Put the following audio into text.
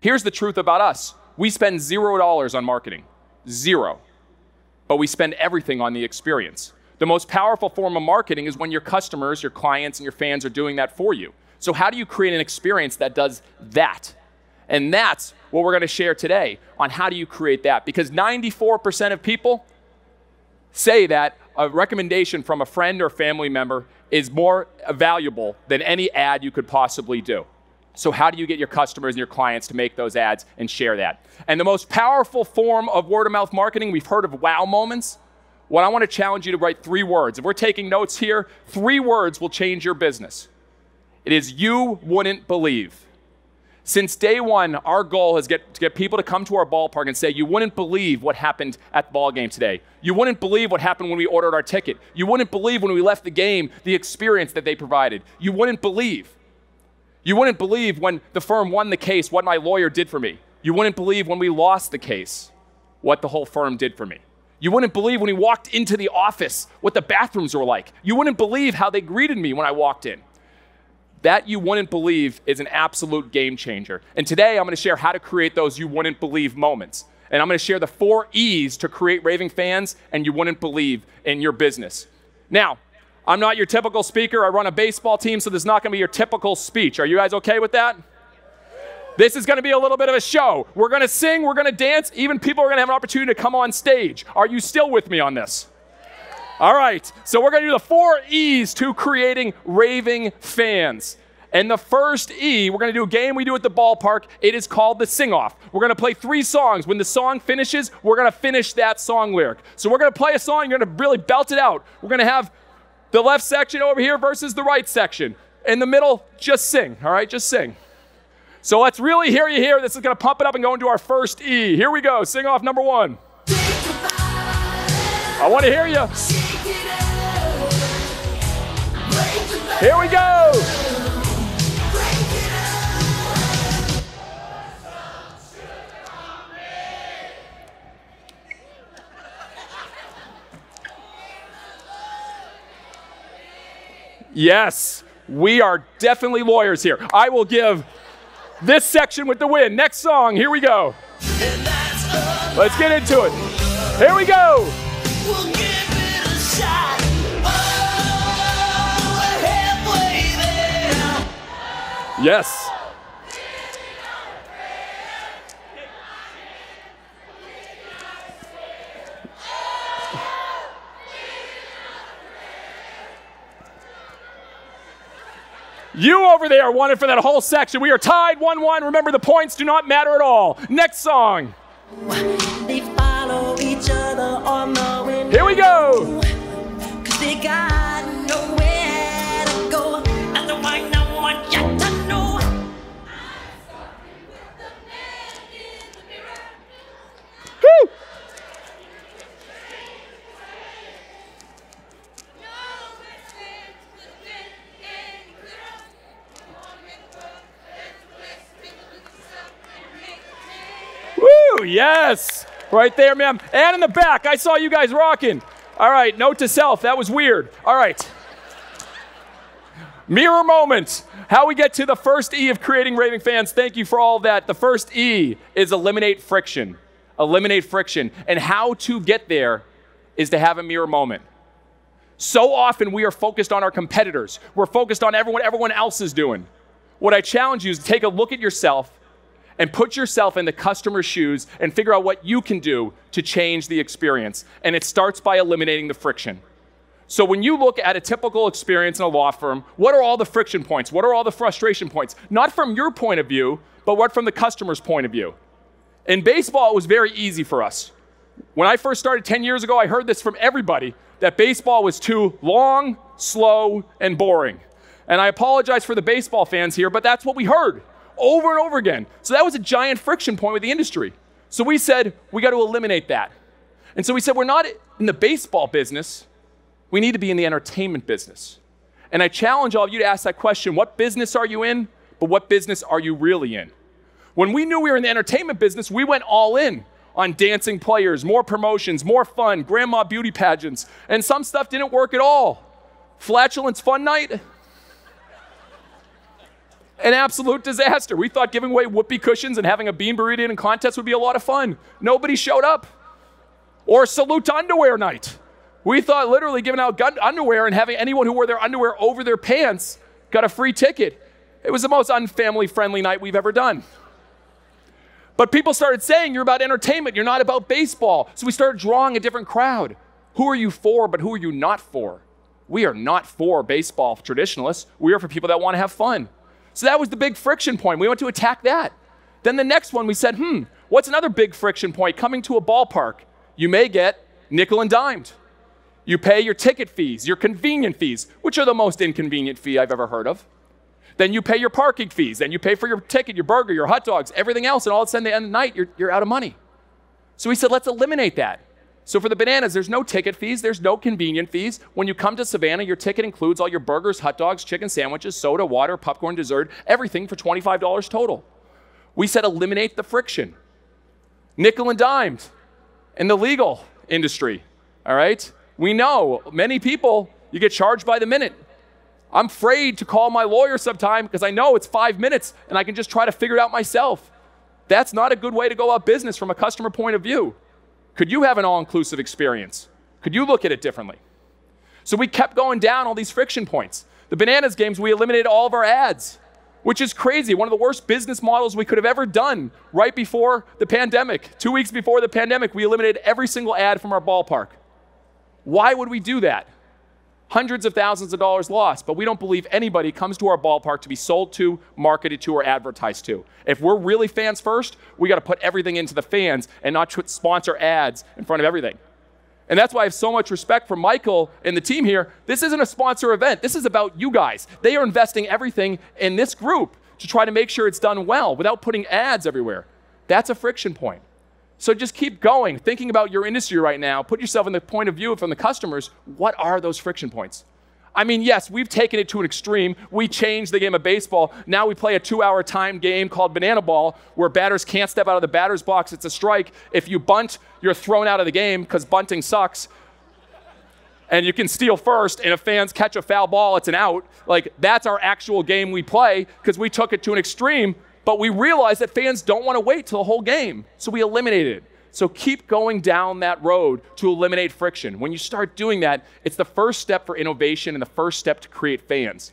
Here's the truth about us we spend zero dollars on marketing, zero. But we spend everything on the experience. The most powerful form of marketing is when your customers, your clients, and your fans are doing that for you. So, how do you create an experience that does that? And that's what we're going to share today on how do you create that. Because 94% of people say that a recommendation from a friend or family member is more valuable than any ad you could possibly do. So, how do you get your customers and your clients to make those ads and share that? And the most powerful form of word of mouth marketing, we've heard of wow moments. What I want to challenge you to write three words. If we're taking notes here, three words will change your business. It is you wouldn't believe. Since day one, our goal is get, to get people to come to our ballpark and say, You wouldn't believe what happened at the ball game today. You wouldn't believe what happened when we ordered our ticket. You wouldn't believe when we left the game the experience that they provided. You wouldn't believe. You wouldn't believe when the firm won the case what my lawyer did for me. You wouldn't believe when we lost the case what the whole firm did for me. You wouldn't believe when we walked into the office what the bathrooms were like. You wouldn't believe how they greeted me when I walked in. That you wouldn't believe is an absolute game changer. And today I'm going to share how to create those you wouldn't believe moments. And I'm going to share the four E's to create raving fans and you wouldn't believe in your business. Now, I'm not your typical speaker. I run a baseball team, so this is not going to be your typical speech. Are you guys okay with that? This is going to be a little bit of a show. We're going to sing, we're going to dance, even people are going to have an opportunity to come on stage. Are you still with me on this? All right, so we're going to do the four E's to creating raving fans. And the first E, we're going to do a game we do at the ballpark. It is called the sing off. We're going to play three songs. When the song finishes, we're going to finish that song lyric. So we're going to play a song, you're going to really belt it out. We're going to have the left section over here versus the right section. In the middle, just sing, all right? Just sing. So let's really hear you here. This is going to pump it up and go into our first E. Here we go. Sing off number one. I want to hear you. Here we go. Yes, we are definitely lawyers here. I will give this section with the win. Next song, here we go. Let's get into it. Here we go. Yes. You over there wanted for that whole section. We are tied 1 1. Remember, the points do not matter at all. Next song. Yes. Right there, ma'am. And in the back, I saw you guys rocking. All right, note to self, that was weird. All right. Mirror moment. How we get to the first E of creating raving fans. Thank you for all that. The first E is eliminate friction. Eliminate friction. And how to get there is to have a mirror moment. So often we are focused on our competitors. We're focused on everyone everyone else is doing. What I challenge you is to take a look at yourself and put yourself in the customer's shoes and figure out what you can do to change the experience. And it starts by eliminating the friction. So when you look at a typical experience in a law firm, what are all the friction points? What are all the frustration points? Not from your point of view, but what from the customer's point of view. In baseball, it was very easy for us. When I first started 10 years ago, I heard this from everybody that baseball was too long, slow, and boring. And I apologize for the baseball fans here, but that's what we heard over and over again. So that was a giant friction point with the industry. So we said, we got to eliminate that. And so we said, we're not in the baseball business, we need to be in the entertainment business. And I challenge all of you to ask that question what business are you in, but what business are you really in? When we knew we were in the entertainment business, we went all in on dancing players, more promotions, more fun, grandma beauty pageants, and some stuff didn't work at all. Flatulence fun night, An absolute disaster. We thought giving away whoopee cushions and having a bean burrito in contest would be a lot of fun. Nobody showed up. Or salute to underwear night. We thought literally giving out underwear and having anyone who wore their underwear over their pants got a free ticket. It was the most unfamily friendly night we've ever done. But people started saying you're about entertainment, you're not about baseball. So we started drawing a different crowd. Who are you for, but who are you not for? We are not for baseball traditionalists. We are for people that want to have fun. So that was the big friction point. We went to attack that. Then the next one, we said, hmm, what's another big friction point? Coming to a ballpark, you may get nickel and dimed. You pay your ticket fees, your convenient fees, which are the most inconvenient fee I've ever heard of. Then you pay your parking fees. Then you pay for your ticket, your burger, your hot dogs, everything else. And all of a sudden, at the end of the night, you're, you're out of money. So we said, let's eliminate that. So for the bananas, there's no ticket fees, there's no convenient fees. When you come to Savannah, your ticket includes all your burgers, hot dogs, chicken sandwiches, soda, water, popcorn, dessert, everything for $25 total. We said eliminate the friction. Nickel and dimed in the legal industry, all right? We know many people, you get charged by the minute. I'm afraid to call my lawyer sometime because I know it's five minutes and I can just try to figure it out myself. That's not a good way to go about business from a customer point of view. Could you have an all inclusive experience? Could you look at it differently? So we kept going down all these friction points. The bananas games, we eliminated all of our ads, which is crazy. One of the worst business models we could have ever done right before the pandemic. Two weeks before the pandemic, we eliminated every single ad from our ballpark. Why would we do that? Hundreds of thousands of dollars lost, but we don't believe anybody comes to our ballpark to be sold to, marketed to, or advertised to. If we're really fans first, we got to put everything into the fans and not sponsor ads in front of everything. And that's why I have so much respect for Michael and the team here. This isn't a sponsor event. This is about you guys. They are investing everything in this group to try to make sure it's done well without putting ads everywhere. That's a friction point. So just keep going, thinking about your industry right now. Put yourself in the point of view from the customers. What are those friction points? I mean, yes, we've taken it to an extreme. We changed the game of baseball. Now we play a two hour time game called Banana Ball where batters can't step out of the batter's box. It's a strike. If you bunt, you're thrown out of the game because bunting sucks. And you can steal first, and if fans catch a foul ball, it's an out. Like, that's our actual game we play because we took it to an extreme but we realized that fans don't want to wait till the whole game. So we eliminated it. So keep going down that road to eliminate friction. When you start doing that, it's the first step for innovation and the first step to create fans.